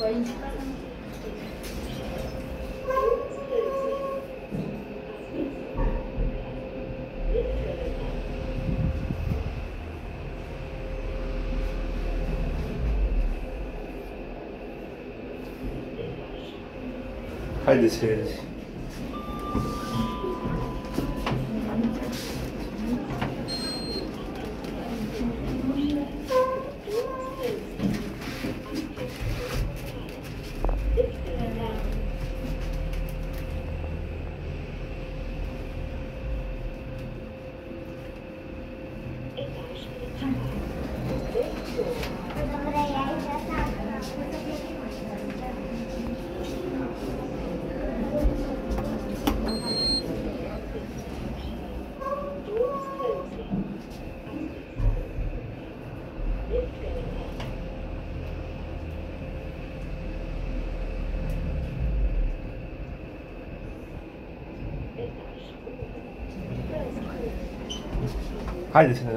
こんにちは。いですですはいですね。